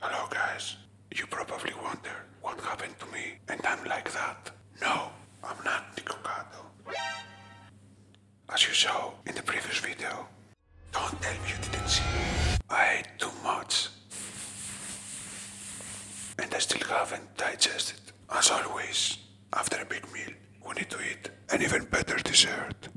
Hello, guys. You probably wonder what happened to me, and I'm like that. No, I'm not Nico As you saw in the previous video, don't tell me you didn't see. I ate too much, and I still haven't digested. As always, after a big meal, we need to eat an even better dessert.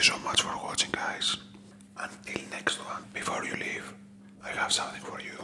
You so much for watching guys. Until next one, before you leave, I have something for you.